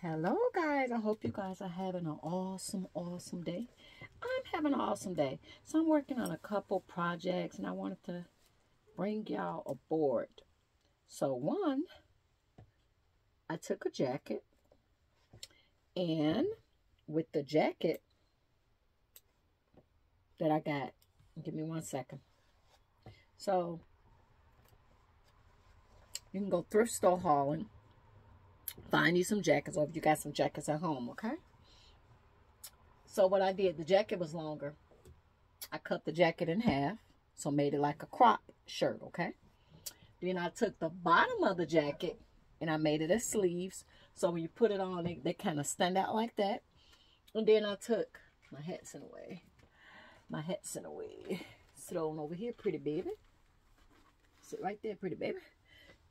Hello guys, I hope you guys are having an awesome, awesome day. I'm having an awesome day. So I'm working on a couple projects and I wanted to bring y'all aboard. So one, I took a jacket and with the jacket that I got, give me one second. So you can go thrift store hauling find you some jackets or if you got some jackets at home, okay? So what I did, the jacket was longer. I cut the jacket in half, so made it like a crop shirt, okay? Then I took the bottom of the jacket and I made it as sleeves. So when you put it on, they, they kind of stand out like that. And then I took my hats in a way. My hats in a way. Sit on over here, pretty baby. Sit right there, pretty baby.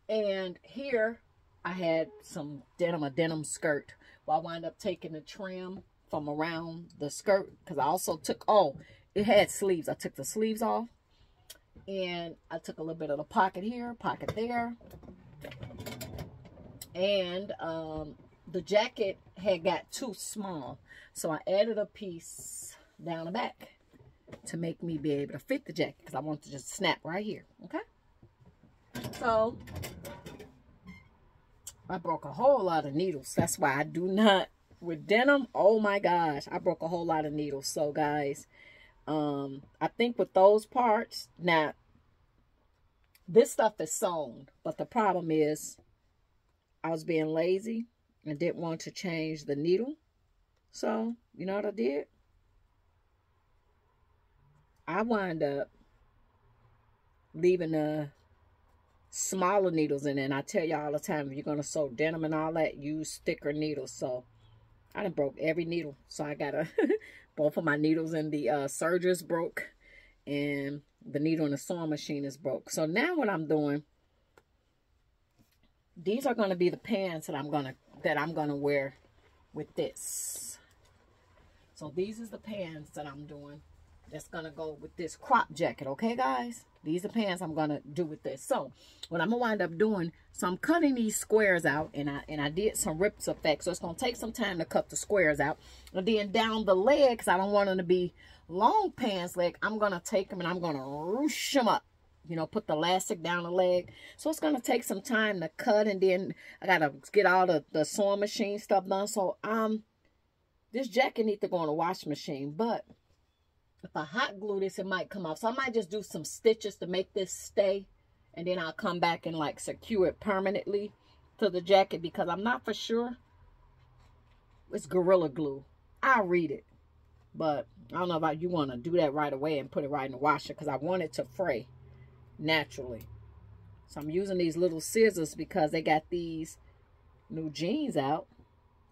And here I had some denim, a denim skirt. Well, I wound up taking the trim from around the skirt because I also took, oh, it had sleeves. I took the sleeves off and I took a little bit of the pocket here, pocket there. And um, the jacket had got too small. So I added a piece down the back to make me be able to fit the jacket because I want to just snap right here. Okay. So I broke a whole lot of needles. That's why I do not, with denim, oh my gosh, I broke a whole lot of needles. So guys, um, I think with those parts, now, this stuff is sewn, but the problem is I was being lazy and didn't want to change the needle. So, you know what I did? I wind up leaving the smaller needles in it. And I tell you all the time, if you're going to sew denim and all that, use thicker needles. So I done broke every needle. So I got a, both of my needles in the uh, sergers broke. And the needle in the sewing machine is broke. So now what I'm doing, these are going to be the pants that I'm going to, that I'm going to wear with this. So these is the pants that I'm doing that's to go with this crop jacket. Okay, guys? These are pants I'm to do with this. So, what I'm to wind up doing, so I'm cutting these squares out, and I and I did some rips effect. So, it's to take some time to cut the squares out. And then down the legs, I don't want them to be long pants leg. I'm to take them and I'm to ruche them up. You know, put the elastic down the leg. So, it's going to take some time to cut, and then I got to get all the, the sewing machine stuff done. So, um, this jacket needs to go in a wash machine, but if I hot glue this, it might come off. So I might just do some stitches to make this stay. And then I'll come back and like secure it permanently to the jacket because I'm not for sure. It's Gorilla Glue. I'll read it. But I don't know about you want to do that right away and put it right in the washer because I want it to fray naturally. So I'm using these little scissors because they got these new jeans out.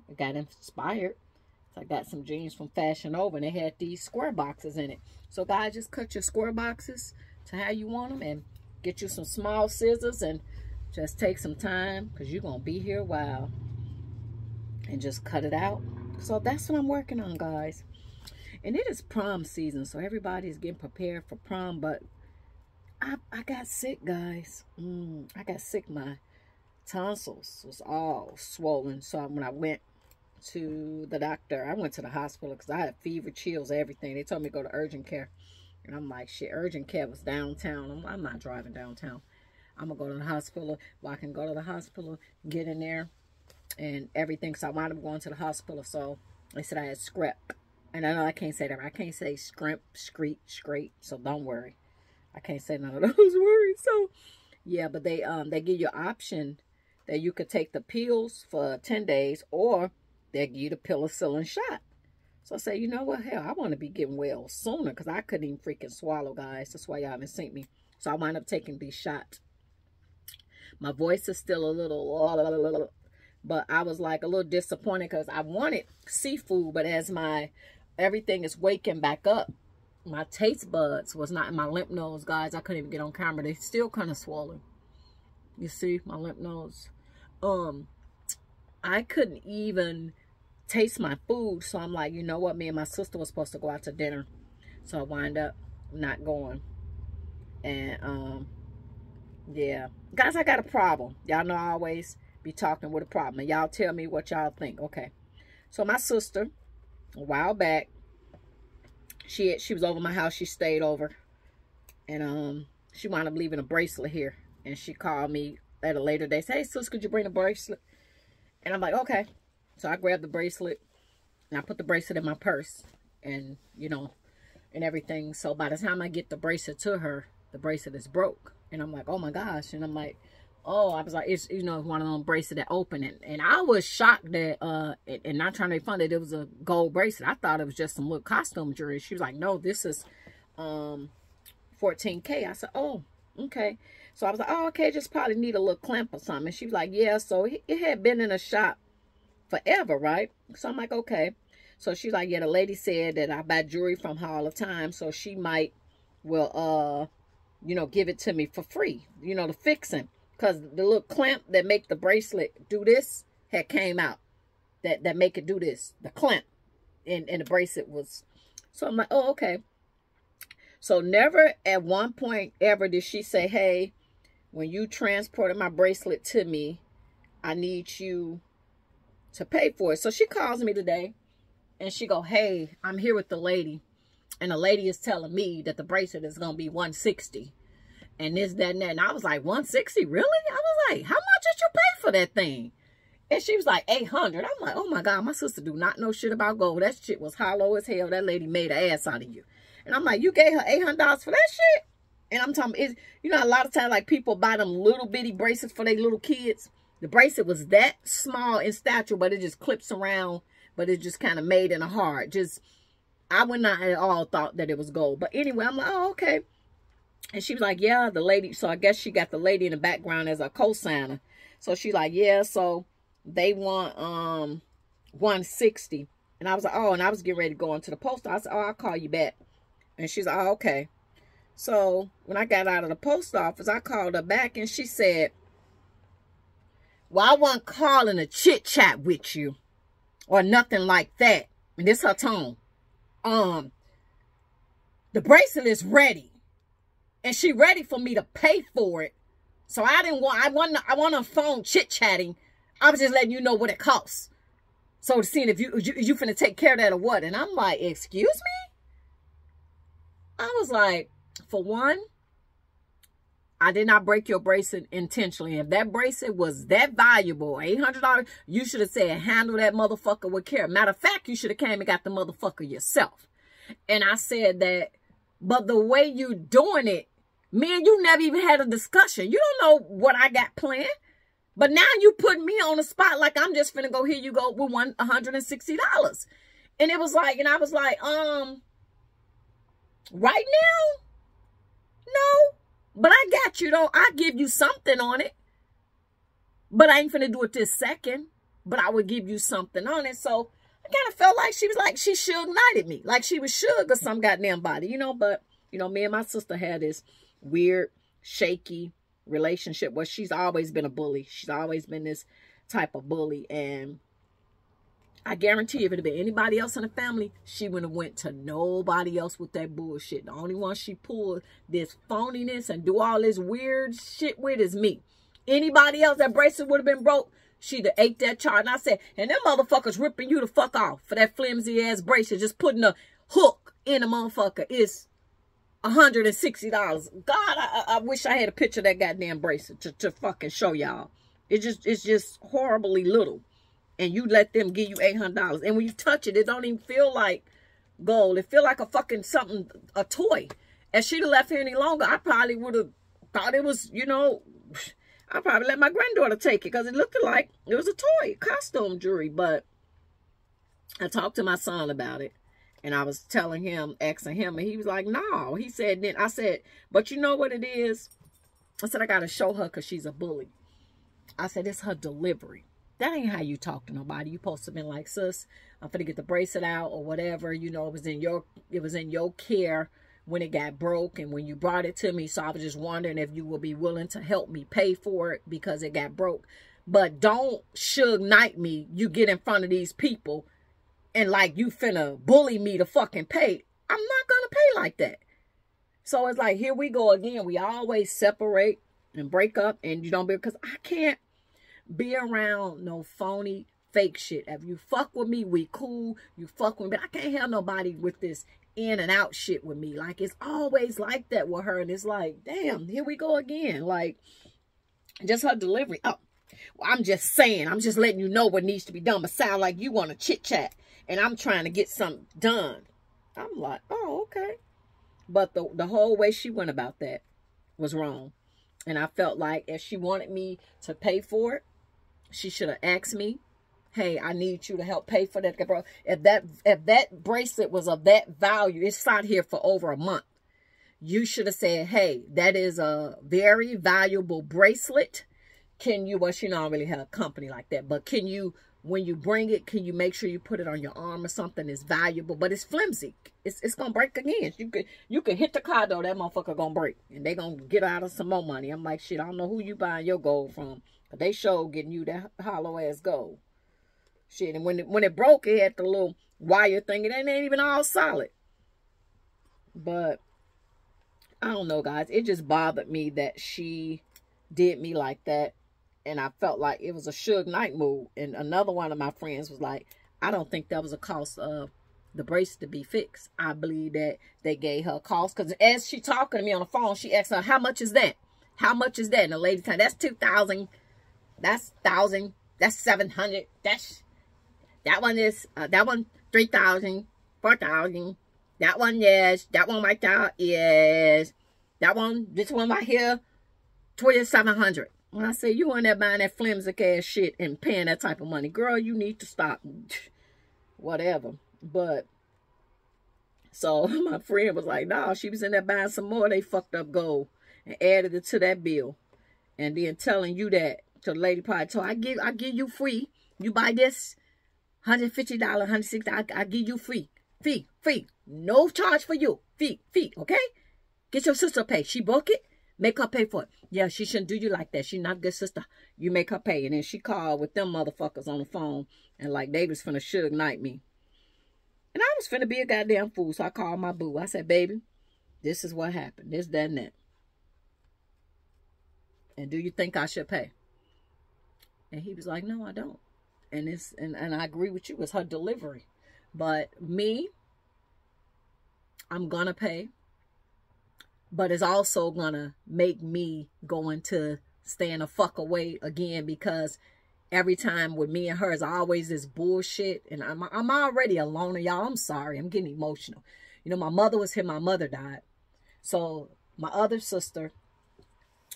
I got inspired. I got some jeans from Fashion Nova and they had these square boxes in it. So guys, just cut your square boxes to how you want them and get you some small scissors and just take some time because you're going to be here a while and just cut it out. So that's what I'm working on, guys. And it is prom season, so everybody's getting prepared for prom, but I, I got sick, guys. Mm, I got sick. My tonsils was all swollen. So when I went to the doctor. I went to the hospital because I had fever, chills, everything. They told me to go to urgent care. And I'm like, shit, urgent care was downtown. I'm, I'm not driving downtown. I'm going to go to the hospital. Well, I can go to the hospital, get in there, and everything. So I wound up going to the hospital. So they said I had screp. And I know I can't say that. I can't say scrimp, screet, scrape. So don't worry. I can't say none of those words. So, yeah, but they um they give you option that you could take the pills for 10 days or they give you the penicillin shot. So I say, you know what? Hell, I want to be getting well sooner because I couldn't even freaking swallow, guys. That's why y'all haven't seen me. So I wind up taking these shots. My voice is still a little, but I was like a little disappointed because I wanted seafood, but as my everything is waking back up, my taste buds was not in my lymph nodes, guys. I couldn't even get on camera. They still kind of swollen. You see my lymph nodes. Um, I couldn't even taste my food. So I'm like, you know what? Me and my sister was supposed to go out to dinner. So I wind up not going. And, um, yeah. Guys, I got a problem. Y'all know I always be talking with a problem. And y'all tell me what y'all think. Okay. So my sister, a while back, she had, she was over my house. She stayed over. And um, she wound up leaving a bracelet here. And she called me at a later day. Say, hey, sis, could you bring a bracelet? And I'm like, okay. So I grabbed the bracelet. And I put the bracelet in my purse. And, you know, and everything. So by the time I get the bracelet to her, the bracelet is broke. And I'm like, oh my gosh. And I'm like, oh, I was like, it's, you know, one of them bracelets that open it. And I was shocked that, uh, and not trying to be funny, that it was a gold bracelet. I thought it was just some little costume jewelry. She was like, no, this is, um, 14K. I said, oh, okay. So I was like, oh, okay, just probably need a little clamp or something. And she was like, yeah. So it had been in a shop forever, right? So I'm like, okay. So she's like, yeah, the lady said that I buy jewelry from her all the time. So she might, well, uh, you know, give it to me for free, you know, the fixing. Because the little clamp that make the bracelet do this had came out. That, that make it do this. The clamp. And, and the bracelet was... So I'm like, oh, okay. So never at one point ever did she say, hey, when you transported my bracelet to me, I need you to pay for it. So she calls me today and she go, hey, I'm here with the lady. And the lady is telling me that the bracelet is going to be 160 and this, that, and that. And I was like, 160 Really? I was like, how much did you pay for that thing? And she was like, 800 I'm like, oh my God, my sister do not know shit about gold. That shit was hollow as hell. That lady made an ass out of you. And I'm like, you gave her $800 for that shit? And I'm talking, it's, you know, a lot of times, like, people buy them little bitty bracelets for their little kids. The bracelet was that small in stature, but it just clips around, but it just kind of made in a heart. Just, I would not at all thought that it was gold. But anyway, I'm like, oh, okay. And she was like, yeah, the lady. So I guess she got the lady in the background as a co-signer. So she's like, yeah, so they want um 160. And I was like, oh, and I was getting ready to go into the post. I said, oh, I'll call you back. And she's like, oh, okay. So when I got out of the post office, I called her back and she said, well, I wasn't calling a chit chat with you or nothing like that. And this her tone. Um, the bracelet is ready and she ready for me to pay for it. So I didn't want, I want, I want a phone chit-chatting. I was just letting you know what it costs. So seeing if you, you, you finna take care of that or what. And I'm like, excuse me? I was like, for one, I did not break your bracelet intentionally. If that bracelet was that valuable, $800, you should have said, handle that motherfucker with care. Matter of fact, you should have came and got the motherfucker yourself. And I said that, but the way you doing it man, you never even had a discussion. You don't know what I got planned. But now you put me on the spot like I'm just finna go, here you go with one $160. And it was like, and I was like, um, right now? No. But I got you though. I give you something on it. But I ain't finna do it this second. But I would give you something on it. So I kind of felt like she was like, she Suge Knighted me. Like she was shook or some goddamn body, you know. But, you know, me and my sister had this weird, shaky relationship where she's always been a bully. She's always been this type of bully. And I guarantee if it had been anybody else in the family, she wouldn't have went to nobody else with that bullshit. The only one she pulled this phoniness and do all this weird shit with is me. Anybody else, that bracelet would have been broke. She'd have ate that chart. And I said, and them motherfuckers ripping you the fuck off for that flimsy ass bracelet. Just putting a hook in a motherfucker is $160. God, I, I wish I had a picture of that goddamn bracelet to, to fucking show y'all. It just it's just horribly little. And you let them give you $800. And when you touch it, it don't even feel like gold. It feel like a fucking something, a toy. If she'd have left here any longer, I probably would have thought it was, you know, I probably let my granddaughter take it because it looked like it was a toy, costume jewelry. But I talked to my son about it. And I was telling him, asking him, and he was like, no. He said, then I said, but you know what it is? I said, I got to show her because she's a bully. I said, it's her delivery. That ain't how you talk to nobody. You supposed to be like, sis, I'm finna get the bracelet out or whatever. You know, it was in your, it was in your care when it got broke and when you brought it to me. So I was just wondering if you would be willing to help me pay for it because it got broke. But don't Suge Knight me. You get in front of these people and like you finna bully me to fucking pay. I'm not gonna pay like that. So it's like, here we go again. We always separate and break up and you don't be, because I can't, be around no phony fake shit. If you fuck with me, we cool. You fuck with me. But I can't have nobody with this in and out shit with me. Like, it's always like that with her. And it's like, damn, here we go again. Like, just her delivery. Oh, well, I'm just saying. I'm just letting you know what needs to be done. But sound like you want to chit-chat. And I'm trying to get something done. I'm like, oh, okay. But the, the whole way she went about that was wrong. And I felt like if she wanted me to pay for it, she should have asked me hey, I need you to help pay for that. If that if that bracelet was of that value, it's sat here for over a month. You should have said, hey, that is a very valuable bracelet. Can you, well, she don't really have a company like that, but can you, when you bring it, can you make sure you put it on your arm or something? It's valuable, but it's flimsy. It's, it's to break again. You could, you could hit the car though, that motherfucker to break. And they to get out of some more money. I'm like, shit, I don't know who you buying your gold from. But they show getting you that hollow ass gold. Shit, and when it, when it broke, it had the little wire thing. It ain't even all solid. But I don't know, guys. It just bothered me that she did me like that. And I felt like it was a Suge Knight move. And another one of my friends was like, I don't think that was a cost of the brace to be fixed. I believe that they gave her a cost. Because as she talking to me on the phone, she asked her, how much is that? How much is that? And the lady said, that's 2000 That's 1000 That's 700 That's that one is, uh, that one, 3000 4000 That one is, that one right there is, that one, this one right here, 2700 When I say you on there buying that flimsy ass shit and paying that type of money, girl, you need to stop. Whatever. But, so my friend was like, nah, she was in there buying some more. They fucked up gold and added it to that bill. And then telling you that to the lady party. So I give I give you free. You buy this, $150, $160, I, I give you free. Fee, free. No charge for you. Fee, fee, okay? Get your sister pay. She broke it. Make her pay for it. Yeah, she shouldn't do you like that. She not a good sister. You make her pay. And then she called with them motherfuckers on the phone. And like they was finna Suge Knight me. And I was finna be a goddamn fool. So I called my boo. I said, baby, this is what happened. This, that, and that. And do you think I should pay? And he was like, no, I don't and it's and, and I agree with you, it's her delivery. But me, I'm gonna pay. But it's also gonna make me going to stand a fuck away again because every time with me and her is always this bullshit and I'm I'm already alone y'all. I'm sorry. I'm getting emotional. You know, my mother was here, my mother died. So my other sister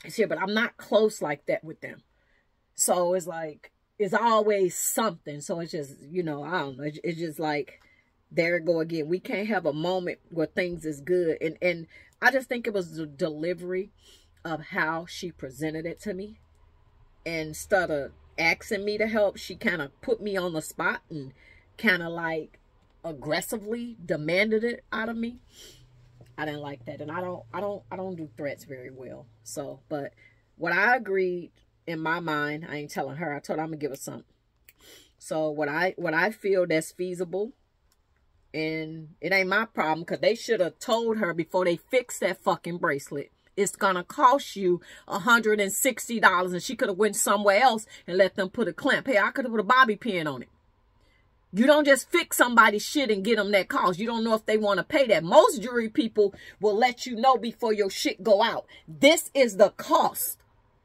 is here, but I'm not close like that with them. So it's like it's always something. So it's just, you know, I don't know. It's just like, there it go again. We can't have a moment where things is good. And, and I just think it was the delivery of how she presented it to me. Instead of asking me to help, she kind of put me on the spot and kind of like aggressively demanded it out of me. I didn't like that. And I don't, I don't, I don't do threats very well. So, but what I agreed in my mind, I ain't telling her. I told her I'm gonna give her something. So what I what I feel that's feasible, and it ain't my problem because they should have told her before they fixed that fucking bracelet. It's gonna cost you $160 and she could have went somewhere else and let them put a clamp. Hey, I could have put a bobby pin on it. You don't just fix somebody's shit and get them that cost. You don't know if they want to pay that. Most jewelry people will let you know before your shit go out. This is the cost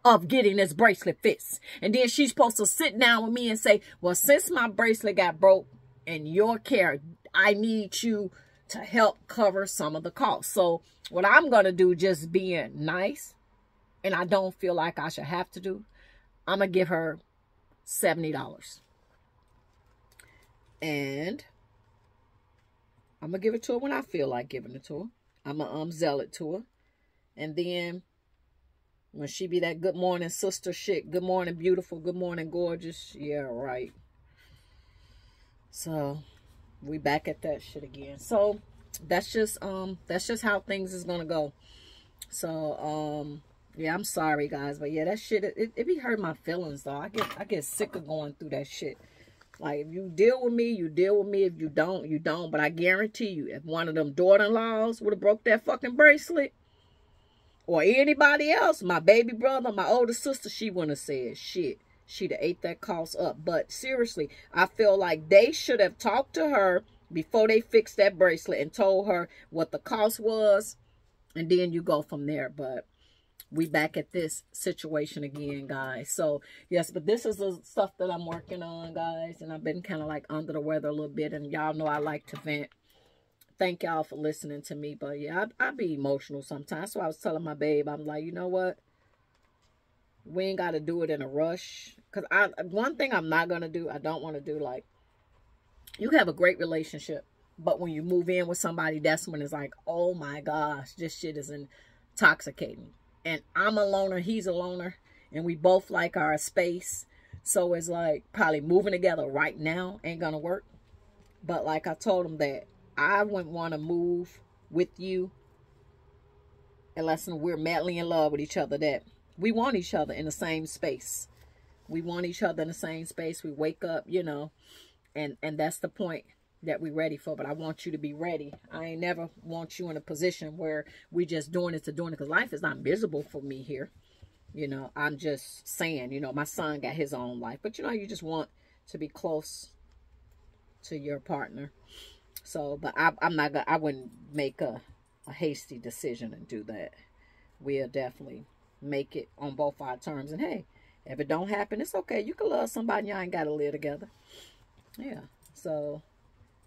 of getting this bracelet fixed. And then she's supposed to sit down with me and say, well, since my bracelet got broke in your care, I need you to help cover some of the costs. So what I'm going to do, just being nice, and I don't feel like I should have to do, I'm going to give her $70. And I'm going to give it to her when I feel like giving it to her. I'm going to um, it to her. And then when she be that good morning sister shit. Good morning, beautiful. Good morning, gorgeous. Yeah, right. So, we back at that shit again. So, that's just um that's just how things is gonna go. So, um yeah, I'm sorry guys, but yeah, that shit it, it be hurt my feelings though. I get I get sick of going through that shit. Like if you deal with me, you deal with me. If you don't, you don't. But I guarantee you, if one of them daughter-in-laws would have broke that fucking bracelet, or anybody else, my baby brother, my older sister, she wouldn't have said shit. She'd have ate that cost up. But seriously, I feel like they should have talked to her before they fixed that bracelet and told her what the cost was. And then you go from there. But we back at this situation again, guys. So, yes, but this is the stuff that I'm working on, guys. And I've been kind of like under the weather a little bit. And y'all know I like to vent. Thank y'all for listening to me. But, yeah, I, I be emotional sometimes. So, I was telling my babe, I'm like, you know what? We ain't got to do it in a rush. Because I one thing I'm not going to do, I don't want to do, like, you have a great relationship. But when you move in with somebody, that's when it's like, oh my gosh, this shit is intoxicating and I'm a loner, he's a loner, and we both like our space. So it's like probably moving together right now ain't gonna work. But like I told him that I wouldn't want to move with you unless we're madly in love with each other. That we want each other in the same space. We want each other in the same space. We wake up, you know, and and that's the point that we're ready for, but I want you to be ready. I ain't never want you in a position where we just doing it to doing it because life is not miserable for me here. You know, I'm just saying, you know, my son got his own life, but you know, you just want to be close to your partner. So, but I, I'm not gonna, I wouldn't make a, a hasty decision and do that. We'll definitely make it on both our terms. And hey, if it don't happen, it's okay. You can love somebody. Y'all ain't got to live together. Yeah. So,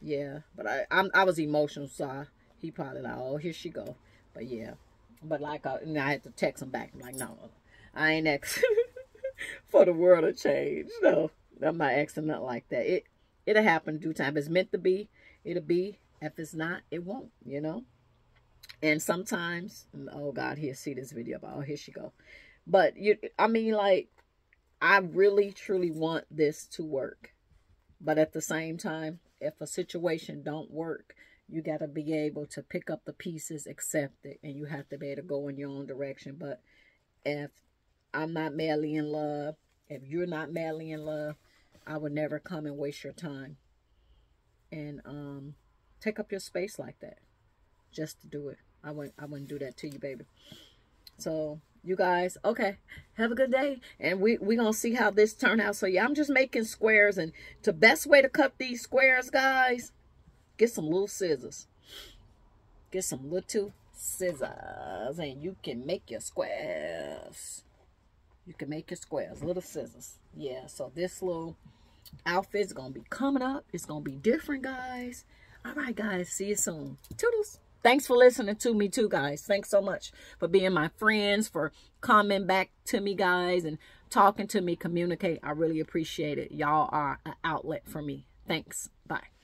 yeah, but I I'm, i was emotional, so I, he probably like, oh, here she go. But yeah, but like, I, uh, and I had to text him back. I'm like, no, I ain't asking for the world to change. No, I'm not asking nothing like that. It it'll happen due time. If it's meant to be, it'll be. If it's not, it won't. You know. And sometimes, oh God, he'll see this video. About, oh, here she go. But you, I mean, like, I really truly want this to work. But at the same time, if a situation don't work, you got to be able to pick up the pieces, accept it, and you have to be able to go in your own direction. But if I'm not madly in love, if you're not madly in love, I would never come and waste your time and um, take up your space like that just to do it. I wouldn't, I wouldn't do that to you, baby. So you guys okay. Have a good day and we we gonna see how this turn out. So yeah i'm just making squares and the best way to cut these squares guys get some little scissors. Get some little scissors and you can make your squares. You can make your squares little scissors. Yeah so this little outfit is gonna be coming up. It's gonna be different guys. All right guys see you soon. Toodles Thanks for listening to me too, guys. Thanks so much for being my friends, for coming back to me, guys, and talking to me, communicate. I really appreciate it. Y'all are an outlet for me. Thanks. Bye.